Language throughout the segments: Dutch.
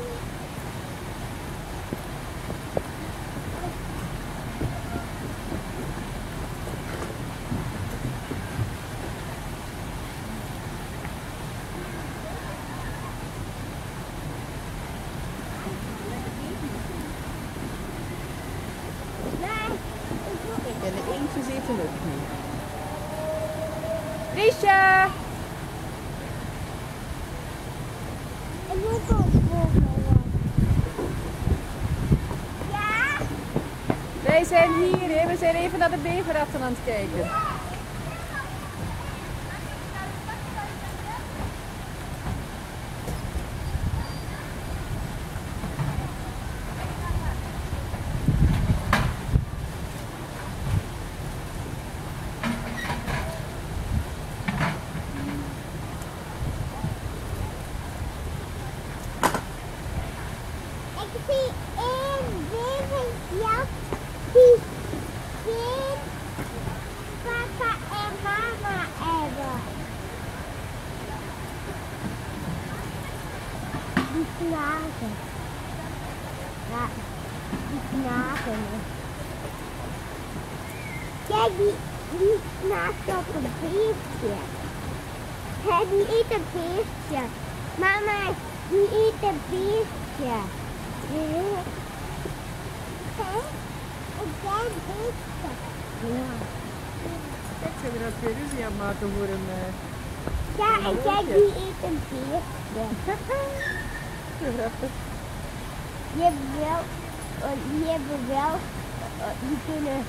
Wil En de ook! Ik moet ook volgen. Ja? Wij zijn hier, we zijn even naar de beverratten aan het kijken. Ik zie één levensjas die geen papa en mama hebben. Die knagen. Ja, die knagen. Kijk, die, die knaagt op een beestje. Hé, die eet een beestje. Mama, die eet een beestje. Hé, een klein beestje. Ja. Kijk, zijn we dat weer ruzie aan maken voor een... Ja, en kijk, die eet een beestje. Die hebben wel, eh, die hebben wel, eh, die kunnen,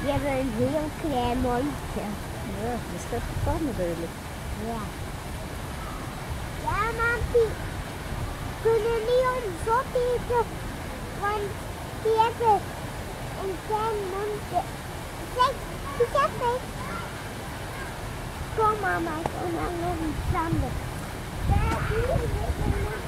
die hebben een heel klein mondje. Ja, dat is echt tanden duidelijk. Ja. Ja, maar die kunnen niet ons eten, want die hebben een klein mondje. Kijk, die zegt niks. Kom mama, kom maar nog iets anders. Ja, die is